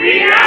We are